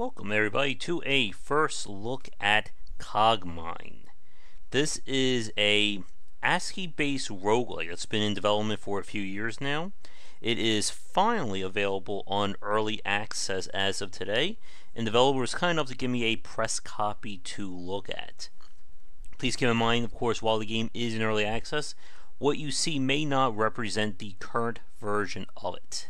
Welcome everybody to a first look at Cogmind. This is a ASCII-based roguelike that's been in development for a few years now. It is finally available on early access as of today, and developers kind enough to give me a press copy to look at. Please keep in mind, of course, while the game is in early access, what you see may not represent the current version of it.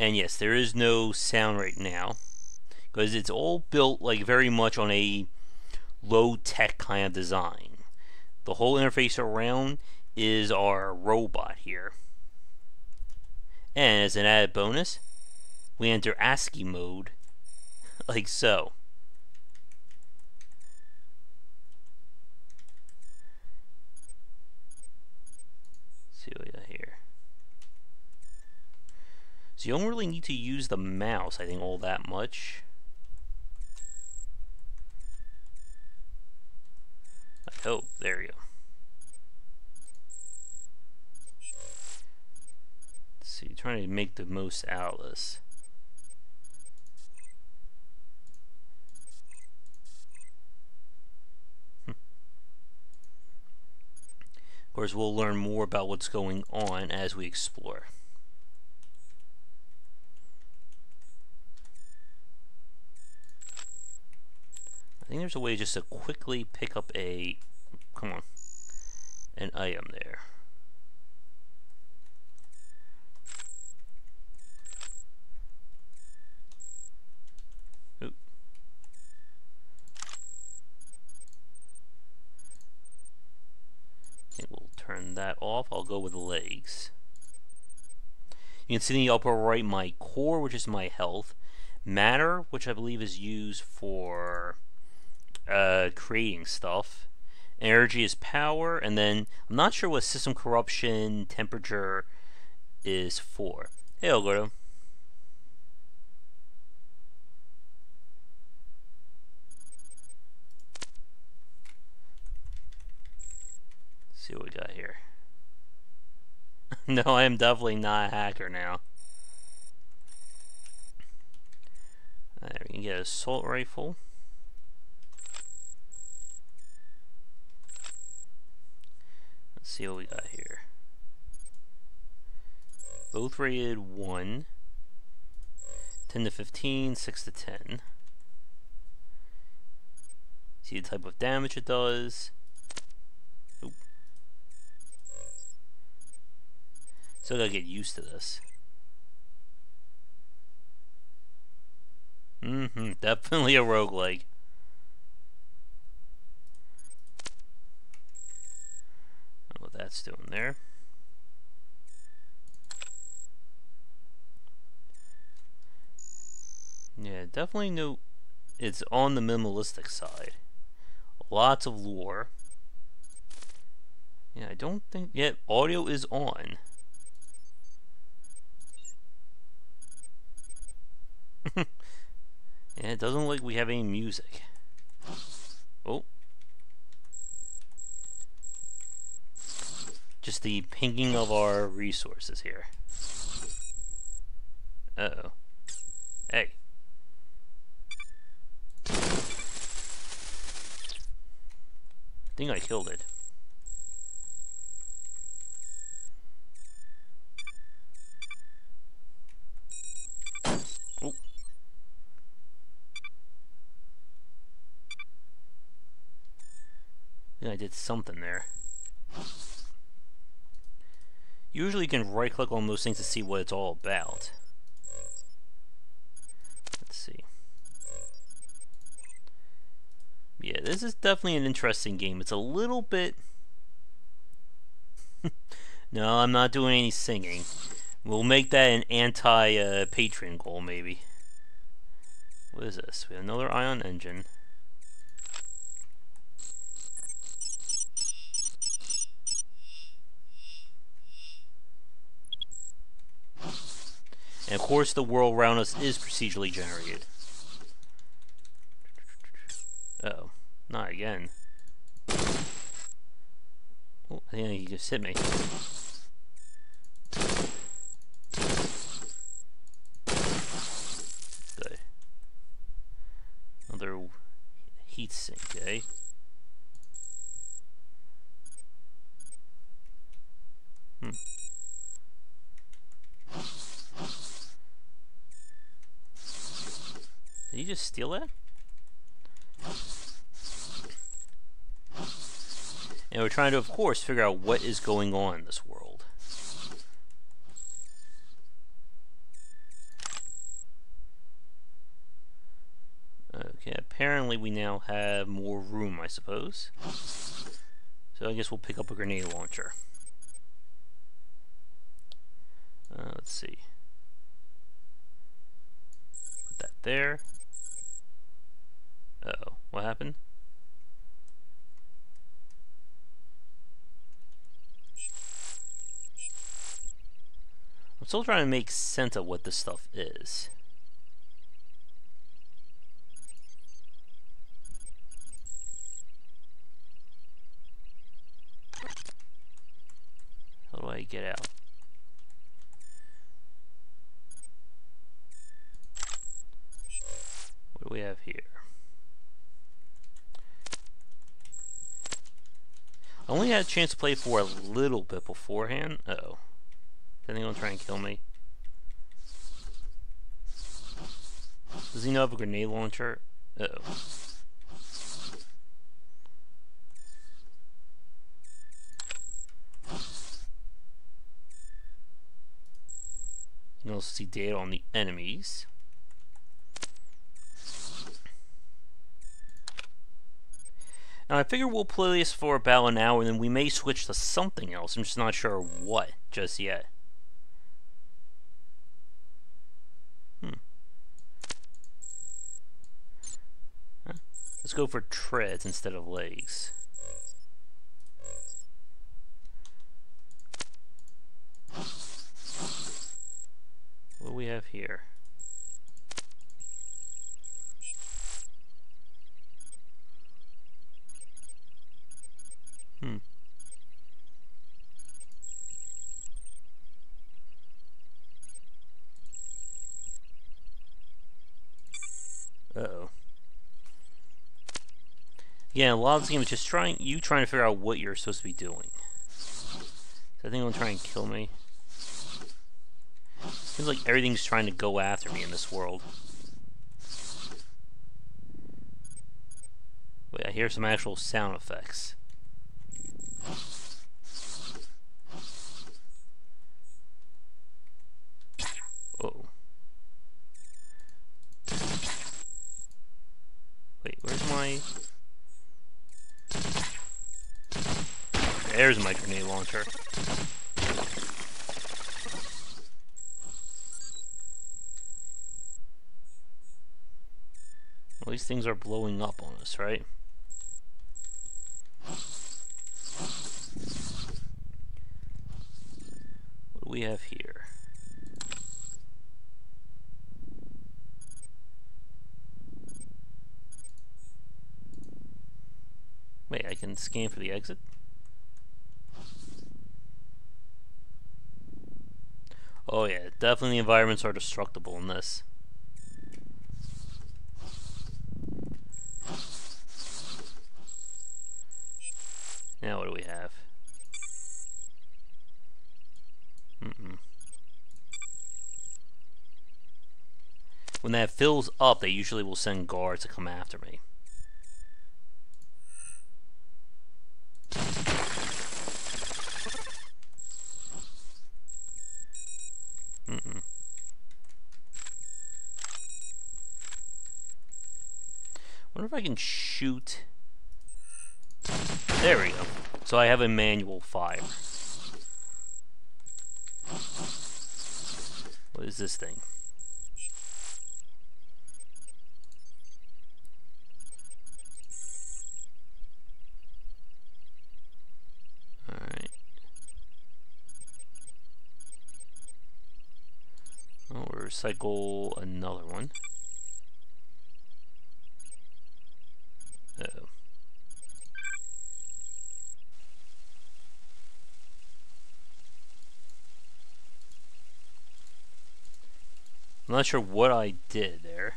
And yes, there is no sound right now because it's all built like very much on a low tech kind of design. The whole interface around is our robot here. And as an added bonus, we enter ASCII mode like so. See what we got here. So you don't really need to use the mouse, I think, all that much. I hope. There you go. Let's see, trying to make the most out of this. Of course, we'll learn more about what's going on as we explore. Think there's a way just to quickly pick up a, come on, an item there. Oop. Think we'll turn that off. I'll go with legs. You can see in the upper right my core, which is my health. Matter, which I believe is used for uh, creating stuff. Energy is power, and then I'm not sure what system corruption temperature is for. Hey, Algorithm. see what we got here. no, I am definitely not a hacker now. There, we can get an assault rifle. See what we got here. Both rated 1. 10 to 15, 6 to 10. See the type of damage it does. Oop. Still gotta get used to this. Mm-hmm, definitely a roguelike. That's doing there. Yeah, definitely no. It's on the minimalistic side. Lots of lore. Yeah, I don't think yet audio is on. yeah, it doesn't look like we have any music. Oh. Just the pinging of our resources here. Uh oh Hey. I think I killed it. I did something there. Usually you can right click on those things to see what it's all about. Let's see. Yeah, this is definitely an interesting game. It's a little bit... no, I'm not doing any singing. We'll make that an anti-patron uh, goal, maybe. What is this? We have another ion engine. course the world around us is procedurally generated. Uh oh, not again. Oh, yeah, he just hit me. Another heat sink, eh? Just steal it? And we're trying to, of course, figure out what is going on in this world. Okay, apparently we now have more room, I suppose. So I guess we'll pick up a grenade launcher. Uh, let's see. Put that there. Uh oh what happened? I'm still trying to make sense of what this stuff is. How do I get out? What do we have here? Only had a chance to play for a little bit beforehand. Uh oh Is anyone try and kill me? Does he know have a grenade launcher? Uh oh You can also see data on the enemies. Now I figure we'll play this for about an hour and then we may switch to something else. I'm just not sure what just yet. Hmm. Let's go for treads instead of legs. What do we have here? Hmm. Uh-oh. Yeah, a lot of this game is just trying you trying to figure out what you're supposed to be doing. So I think they'll try and kill me. Seems like everything's trying to go after me in this world. Wait, I hear some actual sound effects. Oh. Wait, where's my... There's my grenade launcher. Well, these things are blowing up on us, right? What do we have here? Wait, I can scan for the exit? Oh yeah, definitely the environments are destructible in this. Now what do we have? Mm -mm. When that fills up, they usually will send guards to come after me. Wonder if I can shoot... There we go. So I have a manual fire. What is this thing? Alright. We'll recycle another one. not sure what I did there.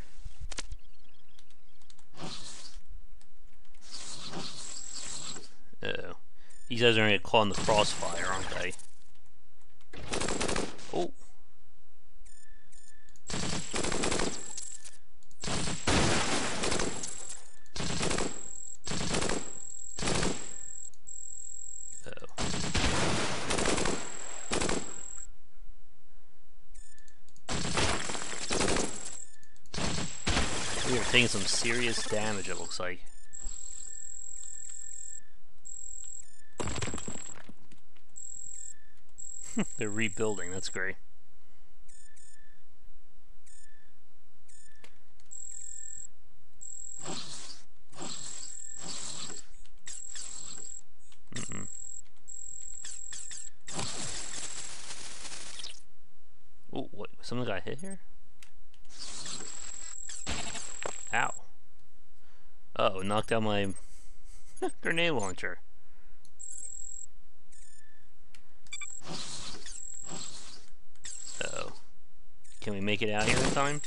Uh oh These guys are going to get caught in the crossfire, aren't they? Serious damage, it looks like. They're rebuilding, that's great. Mm -mm. Oh, what? Someone got hit here? Ow. Uh oh, knocked out my grenade launcher. Oh. Can we make it out here in time?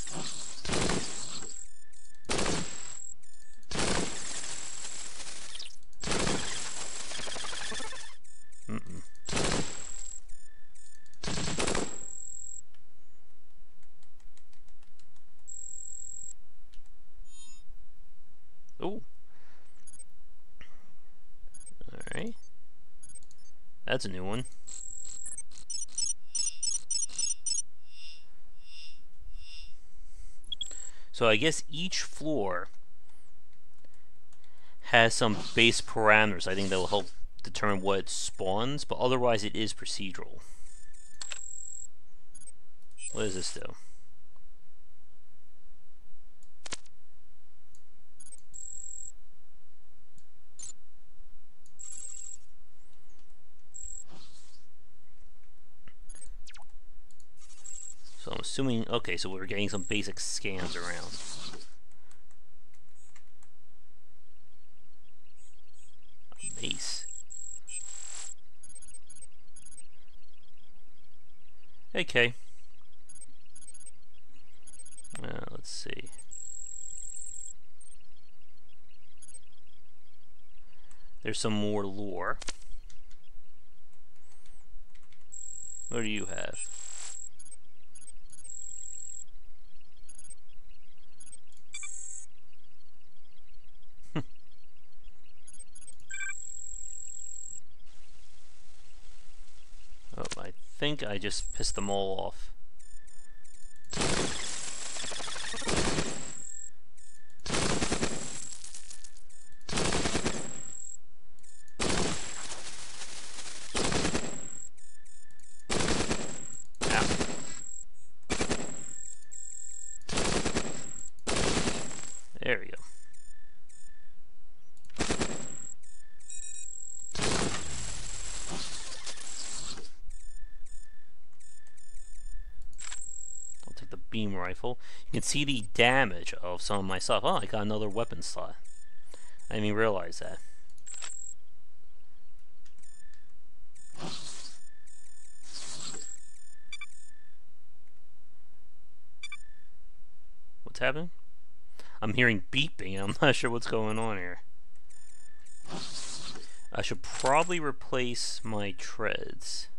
Mm -mm. Oh. Alright. That's a new one. So I guess each floor has some base parameters. I think that will help determine what it spawns, but otherwise it is procedural. What does this do? Assuming, okay, so we're getting some basic scans around. Base. Okay. Uh, let's see. There's some more lore. What do you have? Oh, I think I just pissed them all off. There we go. I'll take the beam rifle. You can see the damage of some of my stuff. Oh, I got another weapon slot. I didn't even realize that. What's happening? I'm hearing beeping. I'm not sure what's going on here. I should probably replace my treads.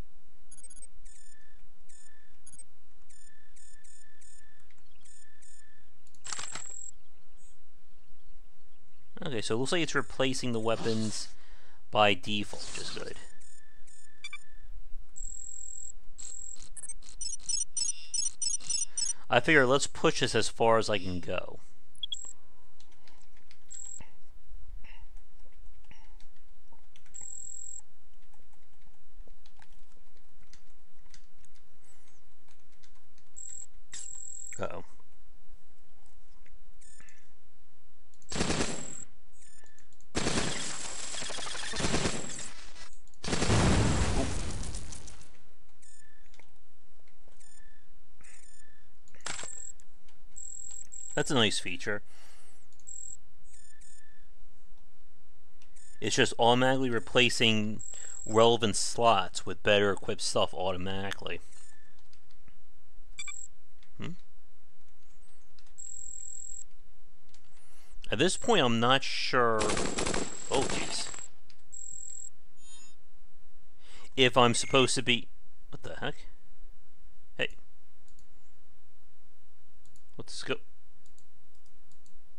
Okay, so it looks like it's replacing the weapons by default, which is good. I figure let's push this as far as I can go. Nice feature. It's just automatically replacing relevant slots with better equipped stuff automatically. Hmm? At this point, I'm not sure... Oh, jeez. if I'm supposed to be... What the heck? Hey. What's go...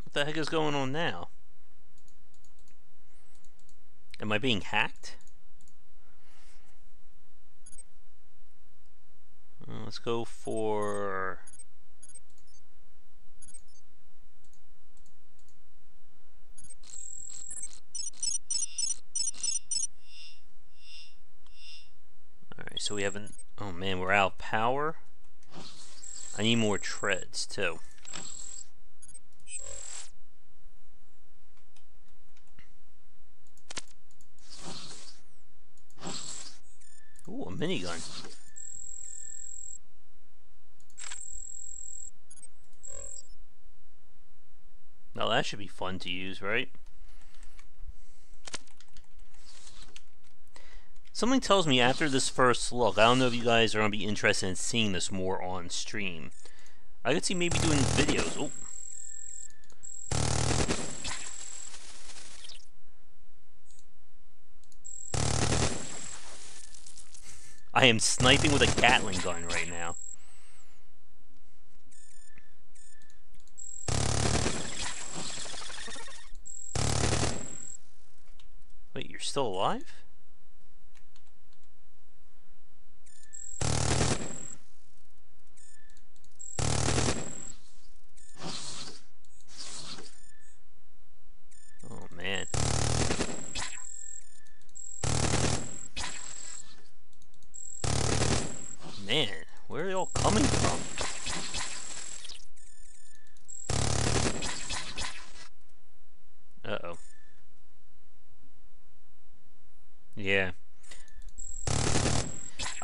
What the heck is going on now? Am I being hacked? Uh, let's go for... Alright, so we haven't... Oh man, we're out of power. I need more treads, too. Minigun. Now that should be fun to use, right? Something tells me after this first look, I don't know if you guys are going to be interested in seeing this more on stream. I could see maybe doing videos. Oh. I am sniping with a Gatling gun right now. Wait, you're still alive?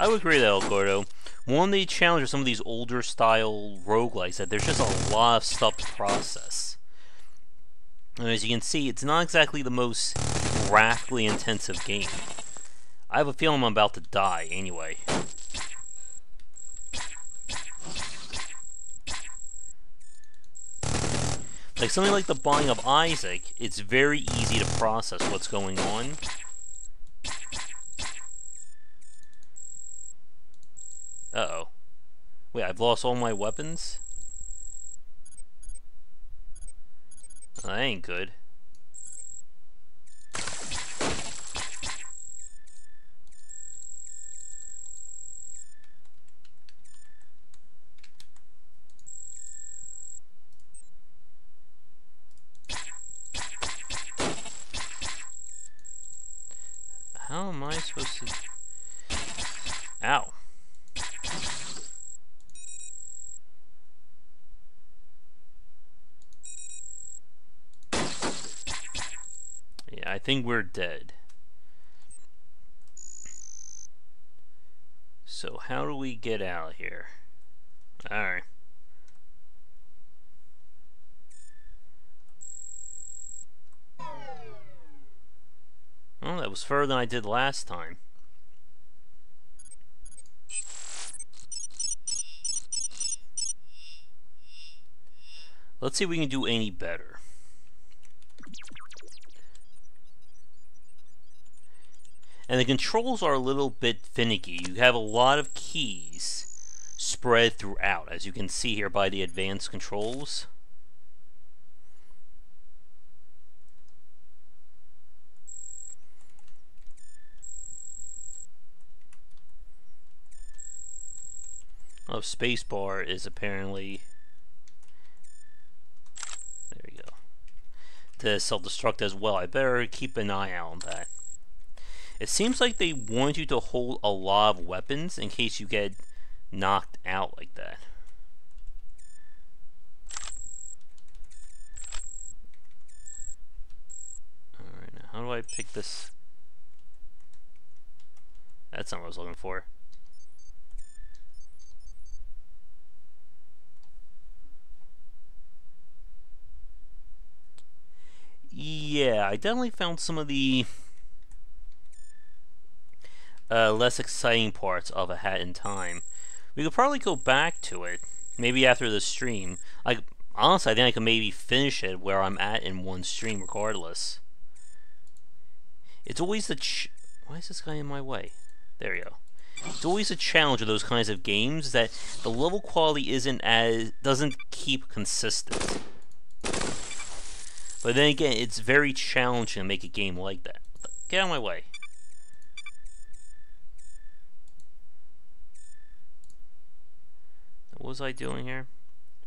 I would agree with El Gordo. One of the challenges of some of these older style roguelikes that there's just a lot of stuff to process. And as you can see, it's not exactly the most graphically intensive game. I have a feeling I'm about to die anyway. Like something like the Binding of Isaac, it's very easy to process what's going on. Uh-oh. Wait, I've lost all my weapons? that ain't good. How am I supposed to... Ow. I think we're dead. So how do we get out of here? Alright. Well, that was further than I did last time. Let's see if we can do any better. And the controls are a little bit finicky. You have a lot of keys spread throughout, as you can see here by the advanced controls. Oh, spacebar is apparently there we go to self-destruct as well. I better keep an eye out on that. It seems like they want you to hold a lot of weapons in case you get knocked out like that. Alright, now how do I pick this? That's not what I was looking for. Yeah, I definitely found some of the uh, less exciting parts of A Hat in Time. We could probably go back to it, maybe after the stream. I honestly, I think I could maybe finish it where I'm at in one stream, regardless. It's always the. why is this guy in my way? There you go. It's always a challenge of those kinds of games that the level quality isn't as doesn't keep consistent. But then again, it's very challenging to make a game like that. Get out of my way. Was I doing here?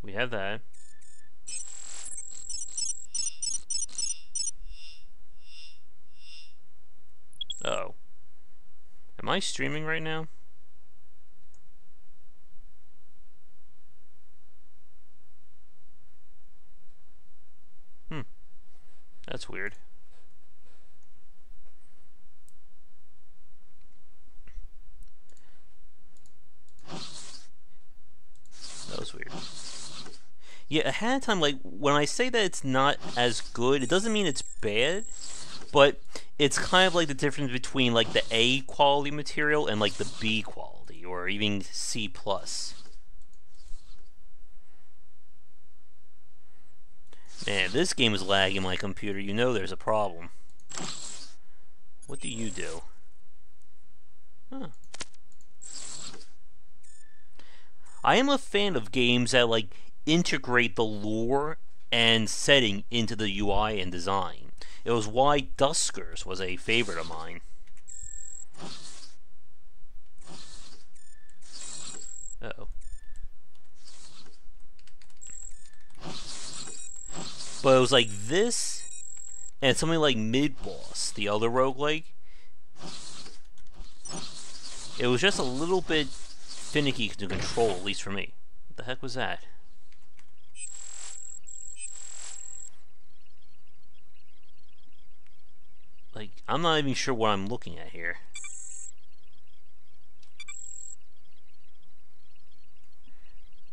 We have that. Uh oh. Am I streaming right now? Hmm. That's weird. That was weird. Yeah, ahead of time, like, when I say that it's not as good, it doesn't mean it's bad, but it's kind of like the difference between, like, the A quality material and, like, the B quality, or even C+. plus. Man, this game is lagging my computer. You know there's a problem. What do you do? Huh. I am a fan of games that like integrate the lore and setting into the UI and design. It was why Duskers was a favorite of mine. Uh oh. But it was like this and something like Mid Boss, the other roguelike. It was just a little bit finicky to control, at least for me. What the heck was that? Like, I'm not even sure what I'm looking at here.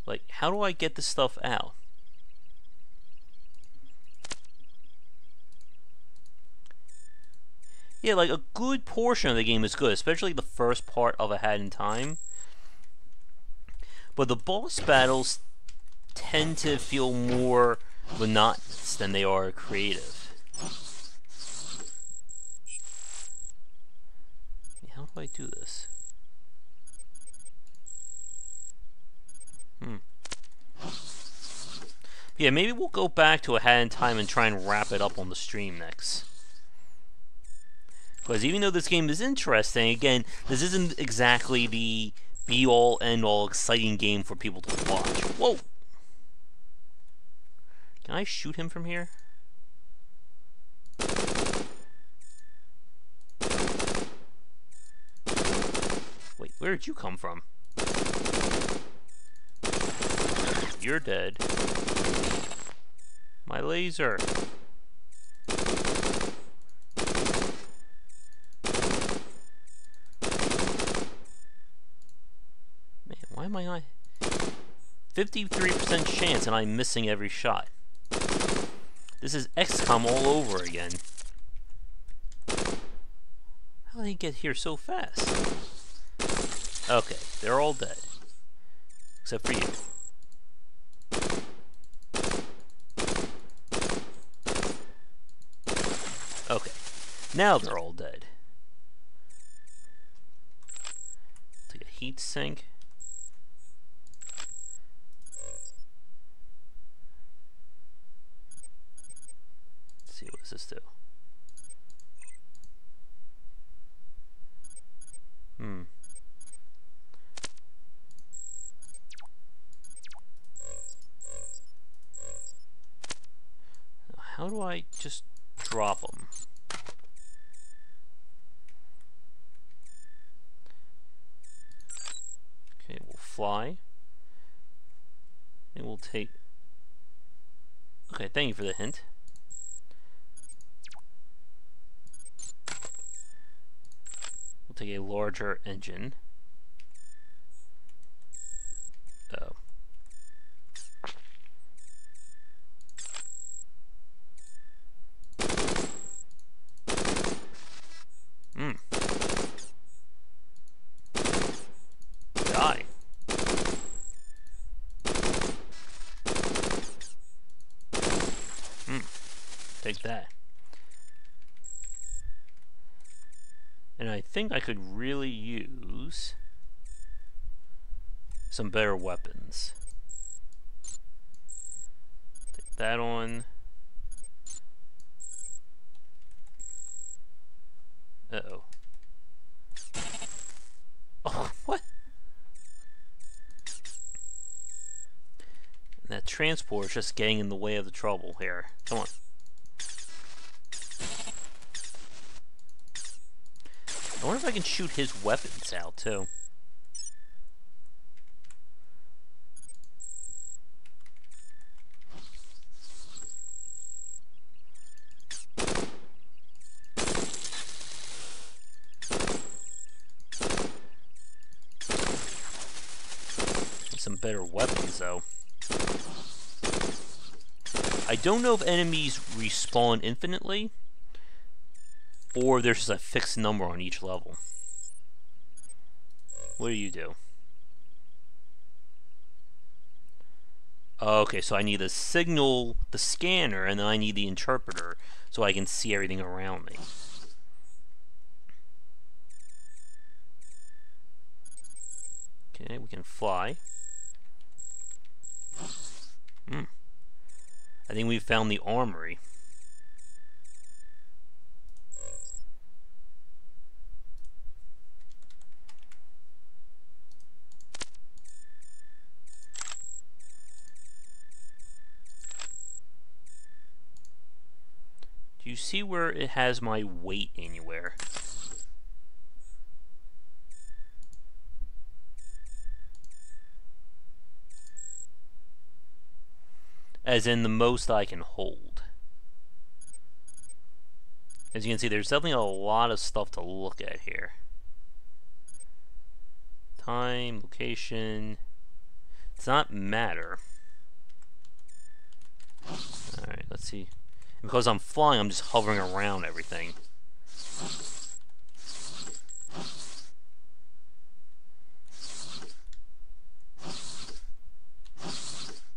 Like, how do I get this stuff out? Yeah, like, a good portion of the game is good, especially the first part of A Hat in Time. But the boss battles tend to feel more monotonous than they are creative. Do I do this? Hmm. Yeah, maybe we'll go back to a hat in time and try and wrap it up on the stream next. Because even though this game is interesting, again, this isn't exactly the be all end all exciting game for people to watch. Whoa! Can I shoot him from here? Wait, where did you come from? You're dead. My laser. Man, why am I not... 53% chance and I'm missing every shot. This is XCOM all over again. How did he get here so fast? Okay, they're all dead. Except for you. Okay, now they're all dead. Take a heat sink. See what's this do? Hmm. How do I just drop them? Okay, we'll fly. And we'll take... Okay, thank you for the hint. We'll take a larger engine. Oh. Hmm. Die. Hmm. Take that. And I think I could really use some better weapons. Take that on. Uh-oh. Oh, what? that transport is just getting in the way of the trouble here. Come on. I if I can shoot his weapons out, too. Some better weapons, though. I don't know if enemies respawn infinitely, or there's just a fixed number on each level. What do you do? Okay, so I need to signal the scanner, and then I need the interpreter, so I can see everything around me. Okay, we can fly. Hmm. I think we found the armory. See where it has my weight anywhere? As in the most I can hold. As you can see, there's definitely a lot of stuff to look at here. Time, location. Does not matter. Alright, let's see. Because I'm flying, I'm just hovering around everything.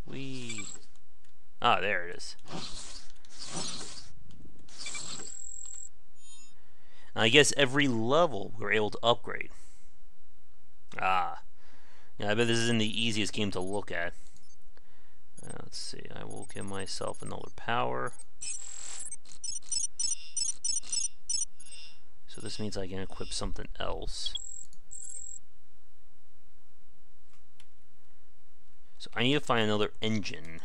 We. Ah, there it is. I guess every level we're able to upgrade. Ah. Yeah, I bet this isn't the easiest game to look at. Uh, let's see, I will give myself another power. This means I can equip something else. So I need to find another engine.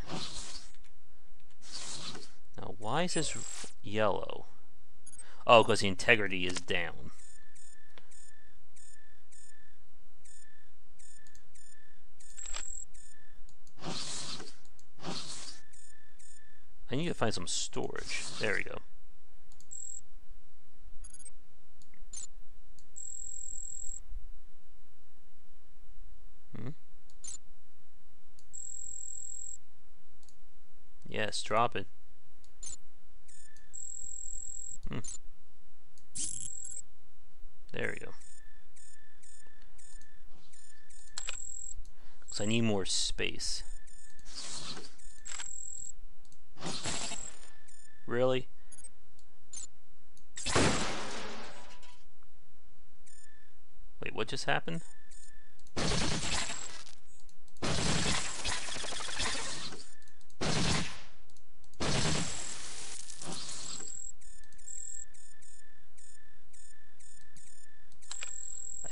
Now, why is this yellow? Oh, because the integrity is down. I need to find some storage. There we go. Hmm? Drop it. Hmm. There we go. Because I need more space. Really? Wait, what just happened?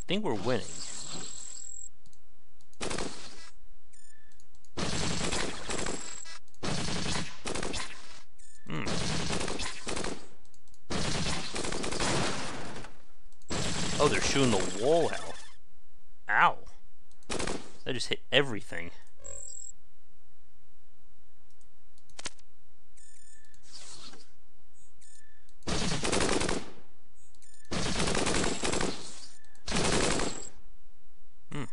Think we're winning. Hmm. Oh, they're shooting the wall out. Ow. That just hit everything. Hmm.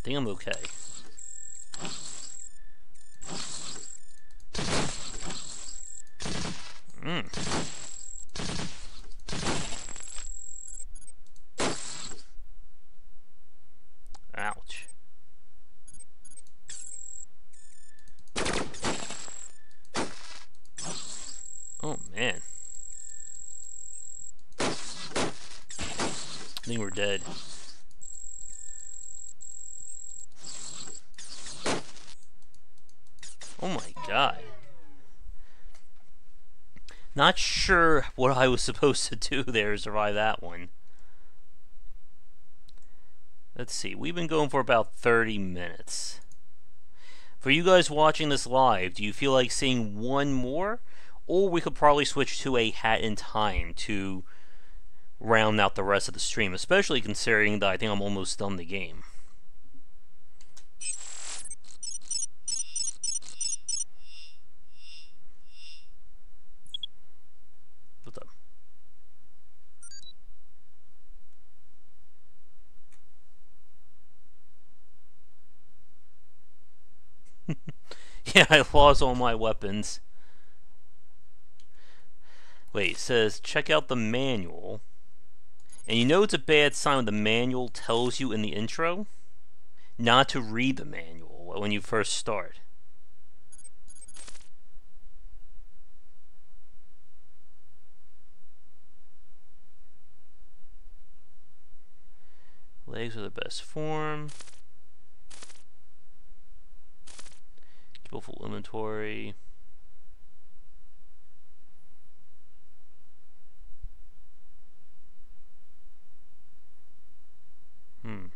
I think I'm okay. think we're dead. Oh my god. Not sure what I was supposed to do there to survive that one. Let's see, we've been going for about 30 minutes. For you guys watching this live, do you feel like seeing one more? Or we could probably switch to a hat in time to round out the rest of the stream, especially considering that I think I'm almost done the game. yeah, I lost all my weapons. Wait, it says check out the manual. And you know it's a bad sign when the manual tells you in the intro not to read the manual uh, when you first start. Legs are the best form. Keep a full inventory. Hmm.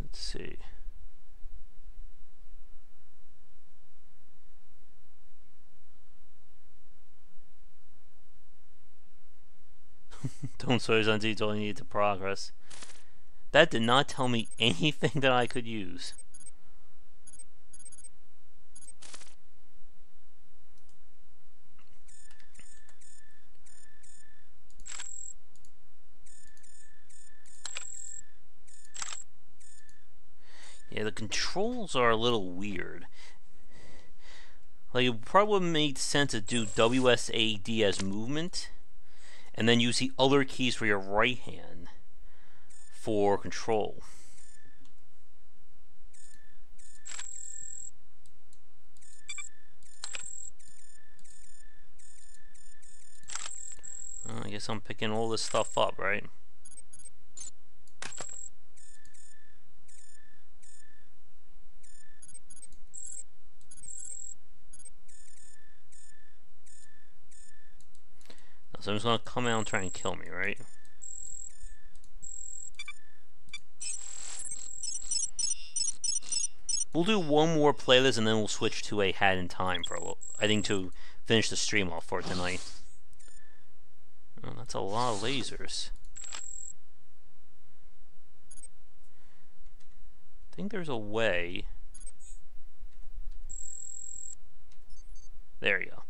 Let's see. Search on until you need to progress. That did not tell me anything that I could use. Yeah, the controls are a little weird. Like, it probably made sense to do WSAD as movement, and then use the other keys for your right hand for control. Uh, I guess I'm picking all this stuff up, right? Someone's gonna come out and try and kill me, right? We'll do one more playlist and then we'll switch to a hat in time for a little, I think to finish the stream off for tonight. Oh, that's a lot of lasers. I think there's a way. There you go.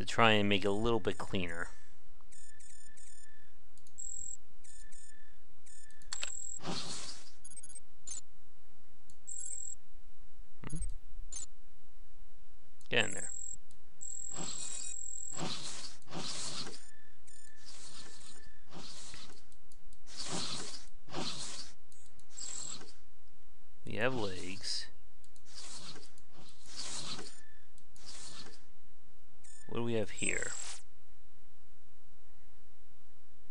To try and make it a little bit cleaner. Hmm? Get in there. We have legs. What do we have here?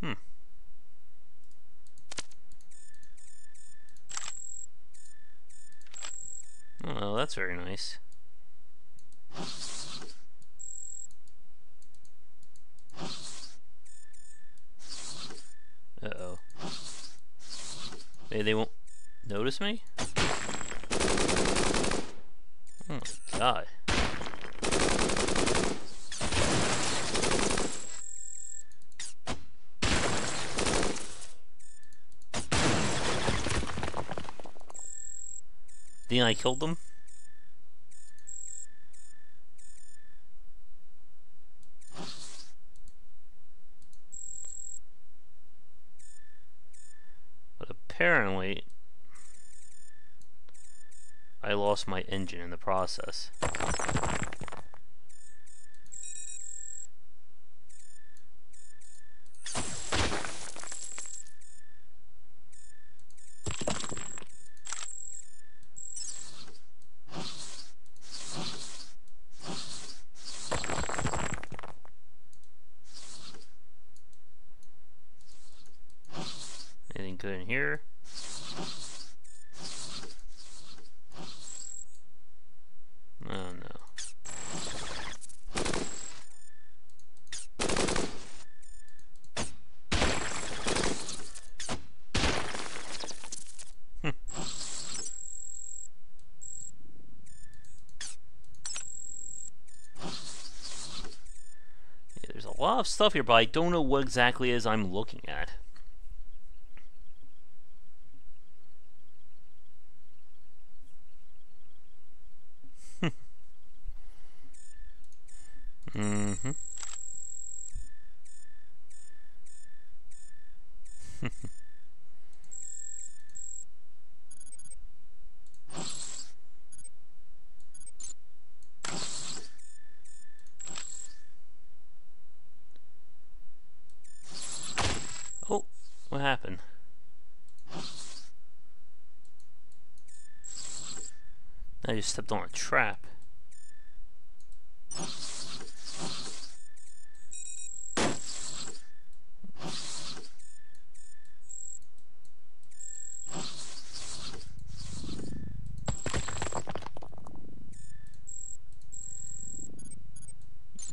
Hmm. Oh, that's very nice. Uh-oh. Maybe they won't notice me? Oh god. Think I killed them? lost my engine in the process. Anything good in here? Lot of stuff here, but I don't know what exactly is I'm looking at. Mm-hmm. oh, what happened? Stepped on a trap.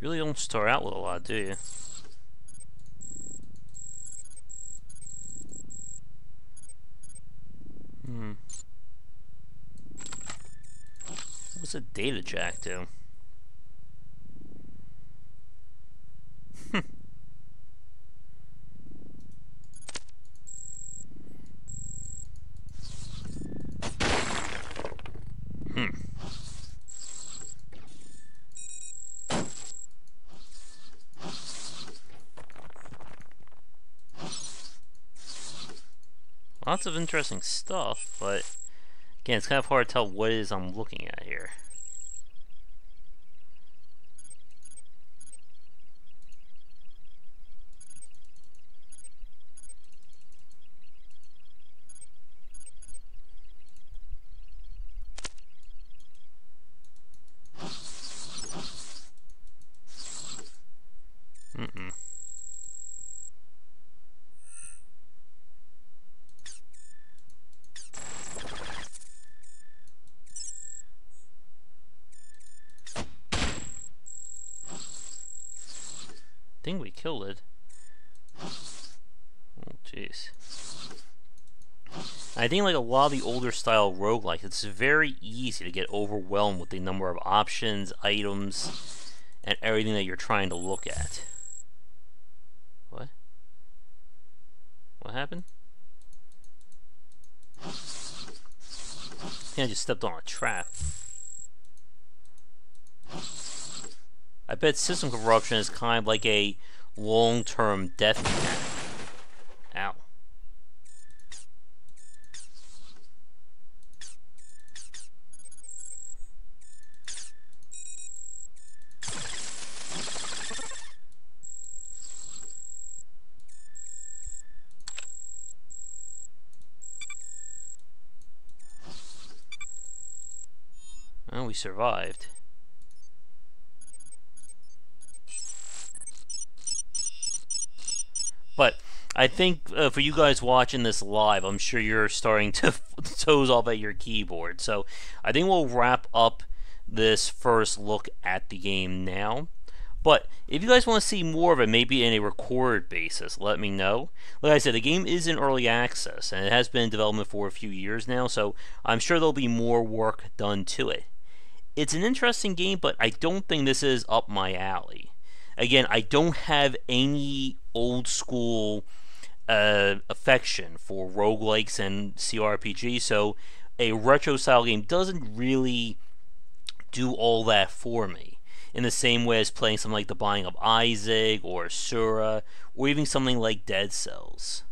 really don't start out with a lot, do you? Hmm. What's a data jack do? Hmm. Lots of interesting stuff, but again, it's kind of hard to tell what it is I'm looking at here. Think we killed it. Oh, jeez. I think like a lot of the older style roguelikes, it's very easy to get overwhelmed with the number of options, items, and everything that you're trying to look at. What? What happened? I I just stepped on a trap. I bet system corruption is kind of like a long-term death mechanic. Ow. Well, we survived. I think uh, for you guys watching this live, I'm sure you're starting to toes off at your keyboard. So I think we'll wrap up this first look at the game now. But if you guys want to see more of it, maybe in a recorded basis, let me know. Like I said, the game is in early access, and it has been in development for a few years now, so I'm sure there'll be more work done to it. It's an interesting game, but I don't think this is up my alley. Again, I don't have any old school uh, affection for roguelikes and CRPG, so a retro style game doesn't really do all that for me. In the same way as playing something like The Binding of Isaac or Sura, or even something like Dead Cells.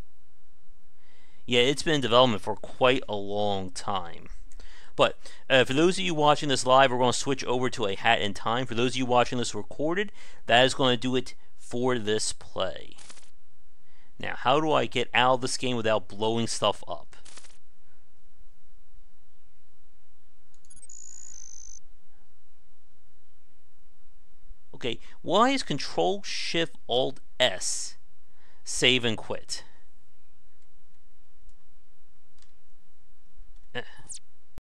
Yeah, it's been in development for quite a long time. But uh, for those of you watching this live, we're going to switch over to a hat in time. For those of you watching this recorded, that is going to do it for this play. Now, how do I get out of this game without blowing stuff up? Okay, why is Control Shift Alt S save and quit?